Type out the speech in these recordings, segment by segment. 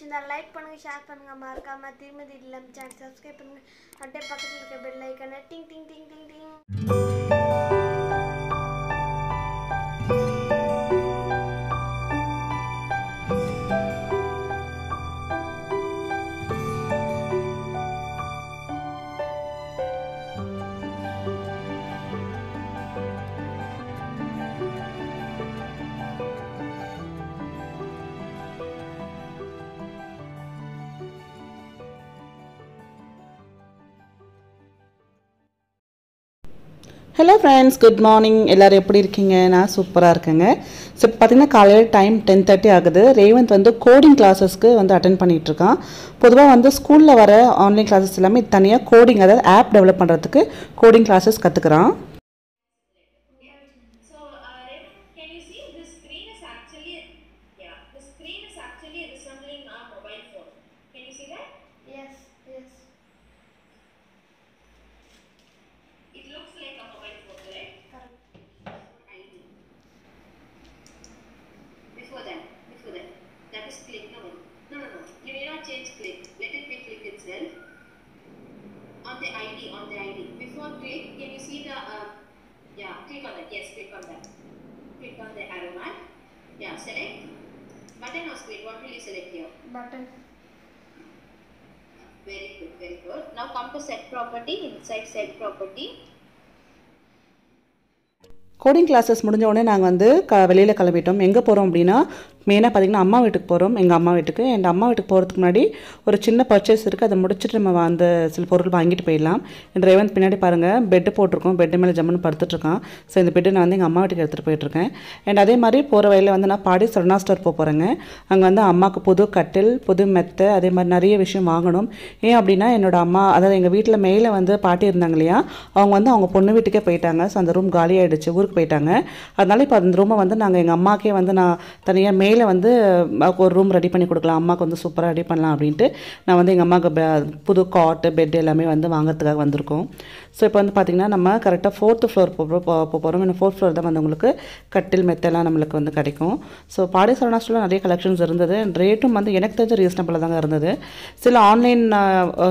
பிடிச்சிருந்தா லைக் பண்ணுங்கள் ஷேர் பண்ணுங்கள் மறக்காமல் திருமதி இல்லம் சேனல் சப்ஸ்கிரைப் பண்ணுங்கள் அப்படியே பக்கத்தில் இருக்க பெல் ஐக்கனை ding ding ding ding ding hello friends good morning எல்லோரும் எப்படி இருக்கீங்க? நான் சூப்பராக இருக்கேங்க. ஸோ பார்த்தீங்கன்னா காலையில் டைம் டென் தேர்ட்டி ஆகுது. ரேவந்த் வந்து கோடிங் கிளாஸஸ்க்கு வந்து அட்டன் பண்ணிகிட்ருக்கான் பொதுவாக வந்து ஸ்கூலில் வர ஆன்லைன் கிளாஸஸ் எல்லாமே தனியாக கோடிங் அதாவது ஆப் டெவலப் பண்ணுறதுக்கு கோடிங் கிளாஸஸ் கற்றுக்குறான் Button or screen, what will you select here? Button Very good, very good. Now come to set property. Inside set property, coding classes முடிஞ்ச உடனே நாங்கள் வந்து க வெளியில் கிளம்பிட்டோம் எங்கே போகிறோம் அப்படின்னா மெயினாக பார்த்தீங்கன்னா அம்மா வீட்டுக்கு போகிறோம் எங்கள் அம்மா வீட்டுக்கு. எங்கள் அம்மா வீட்டுக்கு போகிறதுக்கு முன்னாடி ஒரு சின்ன பர்ச்சேஸ் இருக்குது அதை முடிச்சுட்டு நம்ம அந்த சில பொருள் வாங்கிட்டு போயிடலாம். என் ரேவந்த் பின்னாடி பாருங்கள் பெட்டு போட்டிருக்கோம். பெட்டு மேலே ஜம்முன்னு படுத்துட்ருக்கான் ஸோ இந்த பெட்டு நான் வந்து எங்கள் அம்மா வீட்டுக்கு எடுத்துகிட்டு போயிட்டுருக்கேன் அண்ட் அதே மாதிரி போகிற வழியில் வந்து நான் பாடி சரணா ஸ்டோர் போக போகிறேங்க அங்கே வந்து அம்மாவுக்கு புது கட்டில் புது மெத்தை அதே மாதிரி நிறைய விஷயம் வாங்கணும். ஏன் அப்படின்னா என்னோடய அம்மா அதாவது எங்கள் வீட்டில் மேலே வந்து பாட்டி இருந்தாங்க இல்லையா? அவங்க வந்து அவங்க பொண்ணு வீட்டுக்கே போயிட்டாங்க. ஸோ அந்த ரூம் காலியாகிடுச்சு ஊருக்கு போயிட்டாங்க. அதனால இப்போ அந்த ரூமை வந்து நாங்கள் எங்கள் அம்மாக்கே வந்து நான் தனியாக மேலே வந்து ஒரு ரூம் ரெடி பண்ணி கொடுக்கலாம் அம்மாவுக்கு வந்து சூப்பராக ரெடி பண்ணலாம் அப்படின்ட்டு நான் வந்து எங்கள் அம்மாவுக்கு பெ- புது காட்டு பெட் எல்லாமே வந்து வாங்குறதுக்காக வந்திருக்கோம். ஸோ இப்போ வந்து பார்த்திங்கன்னா நம்ம கரெக்டாக ஃபோர்த்து ஃப்ளோர் போக போகிறோம் இன்னும் ஃபோர்த் ஃப்ளோர் தான் வந்து உங்களுக்கு கட்டில் மெத்தெல்லாம் நம்மளுக்கு வந்து கிடைக்கும். ஸோ பாடி சரணா நிறைய கலெக்ஷன்ஸ் இருந்தது. ரேட்டும் வந்து எனக்கு தெரிஞ்ச ரீசனபிளாக தாங்க இருந்தது. சில ஆன்லைன்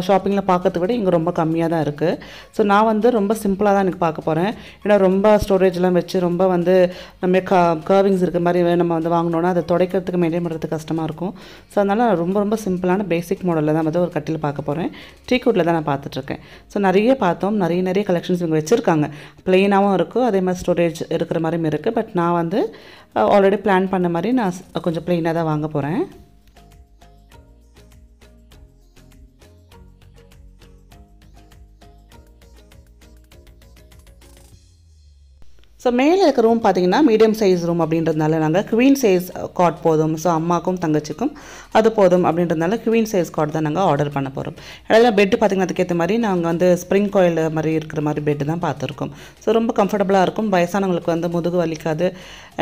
ஷாப்பிங்கில் பார்க்கறத விட இங்கே ரொம்ப கம்மியாக தான் இருக்குது ஸோ நான் வந்து ரொம்ப சிம்பிளாக தான் எனக்கு பார்க்க போகிறேன் ஏன்னா ரொம்ப ஸ்டோரேஜ்லாம் வச்சு ரொம்ப வந்து நம்ம க கர்விங்ஸ் இருக்க மாதிரி நம்ம வந்து வாங்கினோன்னா அதை துடைக்கிறதுக்கு மெயின்டைன் பண்ணுறதுக்கு கஷ்டமாக இருக்கும். ஸோ அதனால் நான் ரொம்ப ரொம்ப சிம்பிளான பேசிக் மாடலில் தான் வந்து ஒரு கட்டில் பார்க்க போகிறேன் டீக்வுட்டில் தான் நான் பார்த்துட்ருக்கேன். ஸோ நிறைய பார்த்தோம். நிறைய நிறைய கலெக்ஷன்ஸ் இவங்க வச்சுருக்காங்க. ப்ளெயினாகவும் இருக்கும் அதே மாதிரி ஸ்டோரேஜ் இருக்கிற மாதிரியும் இருக்குது பட் நான் வந்து ஆல்ரெடி பிளான் பண்ண மாதிரி நான் கொஞ்சம் ப்ளெயினாக தான் வாங்க போகிறேன் ஸோ மேலே இருக்க ரூம் பார்த்தீங்கன்னா மீடியம் சைஸ் ரூம் அப்படின்றதுனால நாங்கள் குவீன் சைஸ் காட் போதும். ஸோ அம்மாக்கும் தங்கச்சிக்கும் அது போதும் அப்படின்றதுனால குவீன் சைஸ் காட் தான் நாங்கள் ஆர்டர் பண்ண போகிறோம் இடையில பெட்டு பார்த்தீங்கன்னா அதுக்கேற்ற மாதிரி நாங்கள் வந்து ஸ்ப்ரிங் கோயில் மாதிரி இருக்கிற மாதிரி பெட்டு தான் பார்த்துருக்கோம். ஸோ ரொம்ப கம்ஃபர்டபுளாக இருக்கும். வயசானவங்களுக்கு வந்து முதுகு வலிக்காது.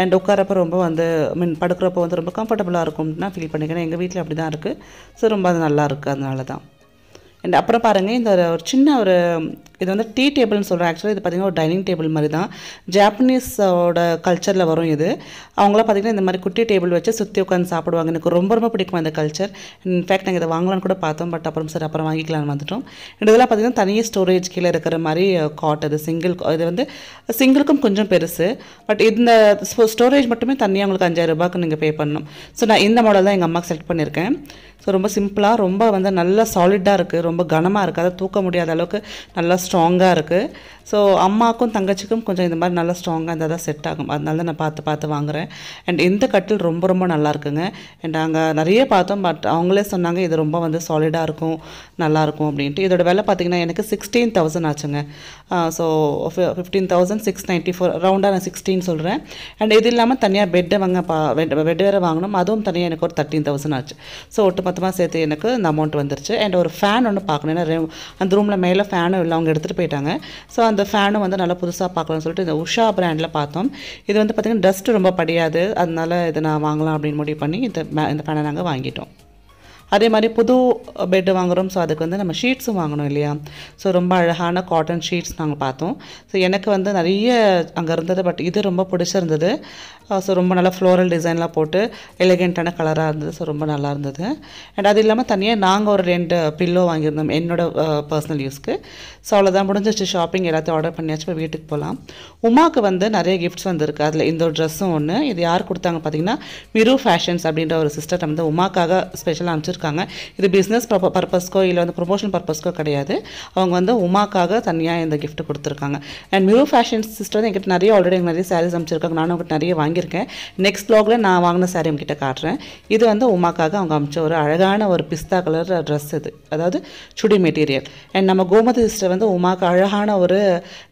அண்ட் உட்காரப்ப ரொம்ப வந்து மீன் படுக்கிறப்போ வந்து ரொம்ப கம்ஃபர்டபுளாக இருக்கும்னு நான் ஃபீல் பண்ணிக்கிறேன். எங்கள் வீட்டில் அப்படி தான் இருக்குது ஸோ ரொம்ப அது நல்லா இருக்குது அதனால தான் அண்ட் அப்புறம் பாருங்கள் இந்த ஒரு சின்ன ஒரு இது வந்து டீ டேபிள்னு சொல்கிறேன் ஆக்சுவலி இது பார்த்திங்கன்னா ஒரு டைனிங் டேபிள் மாதிரி தான். ஜாப்பனீஸோட கல்ச்சரில் வரும் இது. அவங்களாம் பார்த்திங்கன்னா இந்த மாதிரி குட்டி டேபிள் வச்சு சுற்றி உட்காந்து சாப்பிடுவாங்க. எனக்கு ரொம்ப ரொம்ப பிடிக்கும் அந்த கல்ச்சர் இன்ஃபேக்ட் நாங்கள் இதை வாங்கலாம்னு கூட பார்த்தோம். பட் அப்புறம் சரி அப்புறம் வாங்கிக்கலாம்னு வந்துட்டோம். இதெல்லாம் பார்த்திங்கன்னா தனியாக ஸ்டோரேஜ் கீழே இருக்கிற மாதிரி காட் அது சிங்கிள் இது வந்து சிங்கிளுக்கும் கொஞ்சம் பெருசு. பட் இந்த ஸ்டோரேஜ் மட்டுமே தனியாக உங்களுக்கு அஞ்சாயிரம் ரூபாய்க்கு நீங்கள் பே பண்ணணும். ஸோ நான் இந்த மாடல் தான் எங்கள் அம்மாவுக்கு செலக்ட் பண்ணியிருக்கேன். ஸோ ரொம்ப சிம்பிளாக ரொம்ப வந்து நல்லா சாலிடாக இருக்குது ரொம்ப கனமாக இருக்குது அதை தூக்க முடியாத அளவுக்கு நல்லா ஸ்ட்ராங்காக இருக்குது ஸோ அம்மாக்கும் தங்கச்சிக்கும் கொஞ்சம் இந்த மாதிரி நல்லா ஸ்ட்ராங்காக இருந்தால் தான் செட் ஆகும். அதனால தான் நான் பார்த்து பார்த்து வாங்குறேன். அண்ட் இந்த கட்டில் ரொம்ப ரொம்ப நல்லா இருக்குங்க. அண்ட் நாங்கள் நிறைய பார்த்தோம் பட் அவங்களே சொன்னாங்க இது ரொம்ப வந்து சாலிடாக இருக்கும் நல்லாயிருக்கும் அப்படின்ட்டு. இதோட விலை பார்த்தீங்கன்னா எனக்கு சிக்ஸ்டீன் தௌசண்ட் ஆச்சுங்க. So fifteen thousand six ninety four ரவுண்டாக நான் சிக்ஸ்டீன் சொல்கிறேன் அண்ட் இது இல்லாமல் தனியாக பெட்டை வாங்க பா பெட் வேறு வாங்கினோம் அதுவும் தனியாக எனக்கு ஒரு தேர்ட்டீன் தௌசண்ட் ஆச்சு. ஸோ ஒட்டுமொத்தமாக சேர்த்து எனக்கு இந்த அமௌண்ட் வந்துருச்சு. அண்ட் ஒரு ஃபேன் ஒன்று பார்க்கணும். ஏன்னா அந்த ரூமில் மேலே ஃபேனும் இல்லை. அவங்க எடுத்துகிட்டு போயிட்டாங்க. ஸோ அந்த ஃபேனும் வந்து நல்லா புதுசாக பார்க்கலாம்னு சொல்லிட்டு இந்த உஷா பிராண்டில் பார்த்தோம். இது வந்து பார்த்திங்கன்னா டஸ்ட்டு ரொம்ப படியாது. அதனால் இதை நான் வாங்கலாம் அப்படின்னு முடிவு பண்ணி இந்த மே- இந்த ஃபேனை நாங்கள் வாங்கிட்டோம். அதே மாதிரி புது பெட்டு வாங்குகிறோம் ஸோ அதுக்கு வந்து நம்ம ஷீட்ஸும் வாங்கணும் இல்லையா? ஸோ ரொம்ப அழகான காட்டன் ஷீட்ஸ் நாங்கள் பார்த்தோம். ஸோ எனக்கு வந்து நிறைய அங்கே இருந்தது பட் இது ரொம்ப பிடிச்சிருந்தது. ஸோ ரொம்ப நல்லா ஃப்ளோரல் டிசைன்லாம் போட்டு எலிகெண்ட்டான கலராக இருந்தது ஸோ ரொம்ப நல்லா இருந்தது. அண்ட் அது இல்லாமல் தனியாக நாங்கள் ஒரு ரெண்டு பில்லோ வாங்கியிருந்தோம் என்னோடய பர்சனல் யூஸ்க்கு ஸோ அவ்வளோதான் முடிஞ்சிச்சு ஷாப்பிங் எல்லாத்தையும் ஆர்டர் பண்ணியாச்சு இப்போ வீட்டுக்கு போகலாம் உமாக்கு வந்து நிறைய கிஃப்ட்ஸ் வந்திருக்கு அதில் இந்த ஒரு ட்ரெஸ்ஸும் ஒன்று இது யார் கொடுத்தாங்க பார்த்தீங்கன்னா மிரு ஃபேஷன்ஸ் அப்படின்ற ஒரு சிஸ்டர் வந்து உமாக்காக ஸ்பெஷலாக அனுப்பிச்சிருக்காங்க. இது பிஸ்னஸ் பர்பஸ்க்கோ இல்லை வந்து ப்ரொமோஷன் பர்பஸ்க்கோ கிடையாது. அவங்க வந்து உமாக்காக தனியாக இந்த கிஃப்ட் கொடுத்துருக்காங்க. அண்ட் மிரு ஃபேஷன்ஸ் சிஸ்டர் வந்து என்கிட்ட நிறைய ஆல்ரெடி நிறைய சாரீஸ் அனுப்பிச்சிருக்காங்க. நானும் அவங்ககிட்ட நிறைய வாங்கியிருக்கேன். நெக்ஸ்ட் ப்ளாகில் நான் வாங்கின சாரீ உங்ககிட்ட காட்டுறேன். இது வந்து உமாக்காக அவங்க அமிச்ச ஒரு அழகான ஒரு பிஸ்தா கலர் ட்ரெஸ் இது. அதாவது சுடி மெட்டீரியல் அண்ட் நம்ம கோமதி சிஸ்டர் வந்து உமாக்கு அழகான ஒரு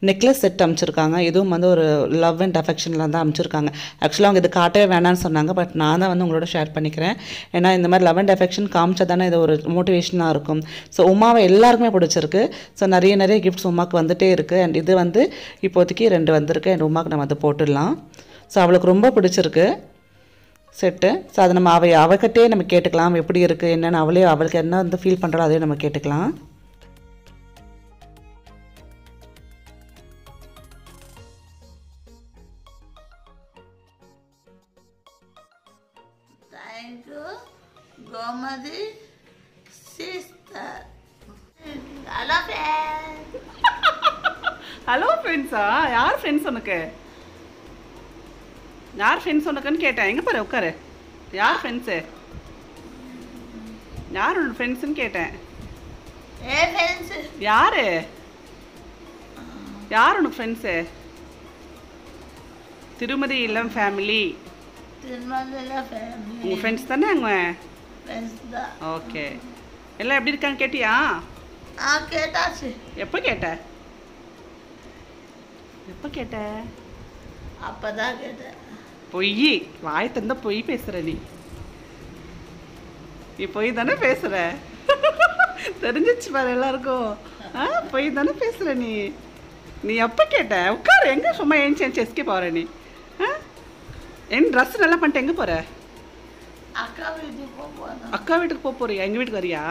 நெக்லஸ் செட் அமைச்சிருக்காங்க. இதுவும் வந்து ஒரு லவ் அண்ட் அஃபெக்ஷனில் தான் அமைச்சிருக்காங்க. ஆக்சுவலாக அவங்க இது காட்டவே வேணாம்னு சொன்னாங்க. பட் நான் தான் வந்து உங்களோட ஷேர் பண்ணிக்கிறேன். ஏன்னா இந்த மாதிரி லவ் அண்ட் அஃபெக்ஷன் காமிச்சா தானே இது ஒரு மோட்டிவேஷனாக இருக்கும். ஸோ உமாவை எல்லாருக்குமே பிடிச்சிருக்கு. ஸோ நிறைய நிறைய கிஃப்ட்ஸ் உமாக்கு வந்துட்டே இருக்குது அண்ட் இது வந்து இப்போதைக்கு ரெண்டு வந்திருக்கு. அண்ட் உமாக்கு நம்ம வந்து போட்டுடலாம். ஸோ அவளுக்கு ரொம்ப பிடிச்சிருக்கு. செட்டு. ஸோ அதை நம்ம அவ அவகிட்டே நம்ம கேட்டுக்கலாம். எப்படி இருக்குது என்னென்னு அவளே அவளுக்கு என்ன வந்து ஃபீல் பண்ணுறாளோ அதையும் நம்ம கேட்டுக்கலாம். Gomadi sister. Hello, friend. Hello ஃப்ரெண்ட்ஸா யார் ஃப்ரெண்ட்ஸ் உனக்கு? யார் ஃப்ரெண்ட்ஸ் உனக்குன்னு கேட்டேன். எங்கே பாரு உட்காரு. யார் ஃப்ரெண்ட்ஸு யார் உன்னோட ஃப்ரெண்ட்ஸுன்னு கேட்டேன். யாரு? யார் உனக்கு ஃப்ரெண்ட்ஸு திருமதி இல்லம் ஃபேமிலி. உங்கள் ஃப்ரெண்ட்ஸ் தானே அவங்க? தான். ஓகே எல்லாம் எப்படி இருக்காங்க கேட்டியா? கேட்டாச்சு. எப்போ கேட்ட? எப்போ கேட்ட? அப்பதான் கேட்டேன். பொய். வாய் தந்த பொய் பேசுற நீ. நீ பொய் தானே பேசுற? தெரிஞ்சிச்சு பாரு எல்லாருக்கும். ஆ பொய் தானே பேசுற நீ. நீ எப்போ கேட்ட? உட்காரு எங்க சும்மா ஏஞ்சி ஏஞ்சி எஸ்கே போற நீ? ஆ? என் ட்ரெஸ் நல்லா பண்ணிட்டு எங்கே போற? அக்கா வீட்டுக்கு அக்கா வீட்டுக்கு போக போறியா? எங்கள் வீட்டுக்கு வரியா?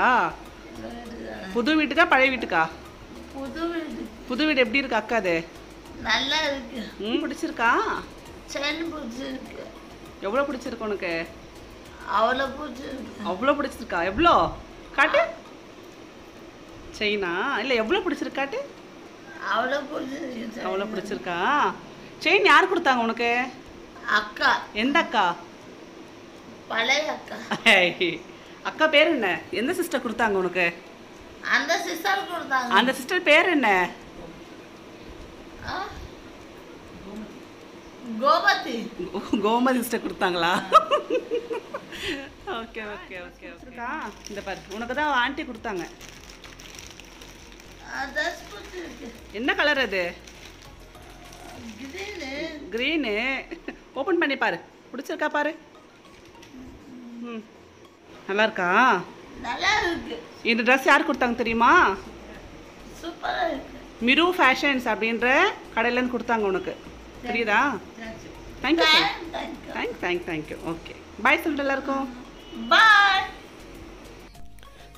புது வீட்டுக்கா பழைய வீட்டுக்கா? புது வீடு. புது வீடு எப்படி இருக்கு அக்காது நல்லா இருக்கு. ம் பிடிச்சிருக்கா? செயின் பிடிச்சிருக்கு எவ்வளோ பிடிச்சிருக்கு உனக்கு? அவளை பிடிச்சிருக்கு. அவ்வளோ பிடிச்சிருக்கா? எவ்வளோ? காட்டு. செயினா? இல்லை எவ்வளோ பிடிச்சிருக்கு காட்டு? அவளை பிடிச்சிருக்கு அவ்வளோ பிடிச்சிருக்கா? செயின் யார் கொடுத்தாங்க உனக்கு? அக்கா. எந்த அக்கா? பழைய அக்கா. அக்கா பேர் என்ன? எந்த சிஸ்டர் கொடுத்தாங்க உனக்கு? அந்த சிஸ்டர் கொடுத்தாங்க. அந்த சிஸ்டர் பேர் என்ன? ஆ? கோமதி. கோமதி சிஸ்டர் கொடுத்தாங்களா ஓகே ஓகே ஓகே இருக்கா இந்த பாரு உனக்கு தான் ஆண்டி கொடுத்தாங்க. என்ன கலர் அது? கிரீனு ஓப்பன் பண்ணி பாரு. பிடிச்சிருக்கா பாரு. ம். நல்லா இருக்கா? நல்லா இருக்கு. இந்த ட்ரெஸ் யார் கொடுத்தாங்க தெரியுமா? மிரு ஃபேஷன்ஸ் அப்படின்ற கடையிலேருந்து கொடுத்தாங்க உனக்கு. தெரியுதா thank you thank thank thank you okay bye சொல்லிட்டு எல்லாருக்கும். பாய்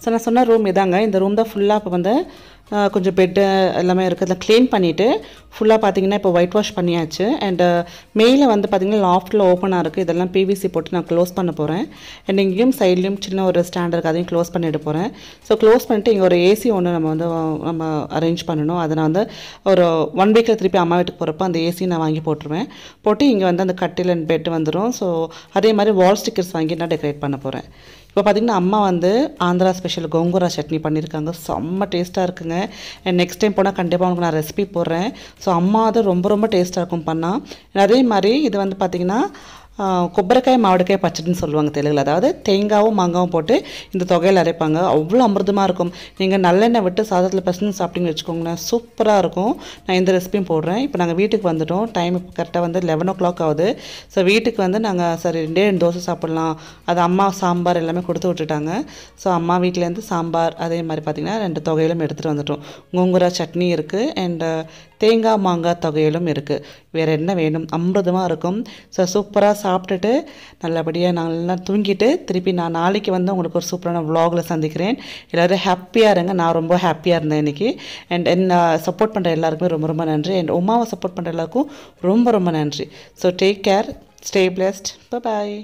ஸோ நான் சொன்ன ரூம் இதாங்க. இந்த ரூம் தான் ஃபுல்லாக இப்போ வந்து கொஞ்சம் பெட்டு எல்லாமே இருக்குது க்ளீன் பண்ணிவிட்டு ஃபுல்லாக பார்த்தீங்கன்னா இப்போ ஒயிட் வாஷ் பண்ணியாச்சு. அண்டு மேலே வந்து பார்த்திங்கன்னா லாஃப்ட்டில் ஓப்பனாக இருக்குது இதெல்லாம் பிவிசி போட்டு நான் க்ளோஸ் பண்ண போகிறேன் அண்ட் இங்கேயும் சைட்லேயும் சின்ன ஒரு ஸ்டாண்ட் இருக்குது அதையும் க்ளோஸ் பண்ணிட்டு போகிறேன் ஸோ க்ளோஸ் பண்ணிட்டு இங்கே ஒரு ஏசி ஒன்று நம்ம வந்து நம்ம அரேஞ்ச் பண்ணணும். அதை நான் வந்து ஒரு ஒன் வீக்கில் திருப்பி அம்மா வீட்டுக்கு போகிறப்ப அந்த ஏசி நான் வாங்கி போட்டுருவேன். போட்டு இங்கே வந்து அந்த கட்டில் அண்ட் பெட் வந்துடும் ஸோ அதே மாதிரி வால் ஸ்டிக்கர்ஸ் வாங்கி நான் டெக்கரேட் பண்ண போகிறேன் இப்போ பார்த்தீங்கன்னா அம்மா வந்து ஆந்திரா ஸ்பெஷல் கோங்குரா சட்னி பண்ணியிருக்காங்க செம்ம டேஸ்ட்டாக இருக்குங்க. நெக்ஸ்ட் டைம் போனால் கண்டிப்பாக உங்களுக்கு நான் ரெசிபி போடுறேன். ஸோ அம்மா அது ரொம்ப ரொம்ப டேஸ்ட்டாக இருக்கும் பண்ணால் அதே மாதிரி இது வந்து பார்த்திங்கன்னா கொப்பரைக்காய் மாவடிக்காய் பச்சடின்னு சொல்லுவாங்க தெலுங்கில். அதாவது தேங்காவும் மாங்காவும் போட்டு இந்த தொகையில் அரைப்பாங்க. அவ்வளோ அமிர்தமாக இருக்கும். நீங்கள் நல்லெண்ணெய் விட்டு சாதத்தில் பசங்க சாப்பிட்டீங்கன்னு வச்சுக்கோங்களேன் சூப்பராக இருக்கும். நான் இந்த ரெசிபியும் போடுறேன். இப்போ நாங்கள் வீட்டுக்கு வந்துட்டோம். டைம் இப்போ கரெக்டாக வந்து லெவன் ஓ கிளாக் ஆகுது. ஸோ வீட்டுக்கு வந்து நாங்கள் சரி ரெண்டே ரெண்டு தோசை சாப்பிட்லாம். அது அம்மா சாம்பார் எல்லாமே கொடுத்து விட்டுட்டாங்க. ஸோ அம்மா வீட்டிலேருந்து சாம்பார் அதே மாதிரி பார்த்திங்கன்னா ரெண்டு தொகையிலும் எடுத்துகிட்டு வந்துட்டோம். கோங்குரா சட்னி இருக்குது அண்டு தேங்காய் மாங்காய் தொகையிலும் இருக்குது வேறு என்ன வேணும்? அமிர்தமாக இருக்கும். ஸோ சூப்பராக சாப்பிட்டுட்டு நல்லபடியாக நல்லா தூங்கிட்டு திருப்பி நான் நாளைக்கு வந்து உங்களுக்கு ஒரு சூப்பரான விலாகில் சந்திக்கிறேன். எல்லோரும் ஹாப்பியாக இருங்க. நான் ரொம்ப ஹாப்பியாக இருந்தேன் இன்றைக்கி அண்ட் என்ன சப்போர்ட் பண்ணுற எல்லாருக்குமே ரொம்ப ரொம்ப நன்றி. அண்ட் உமாவை சப்போர்ட் பண்ணுற எல்லாருக்கும் ரொம்ப ரொம்ப நன்றி. So take care stay blessed bye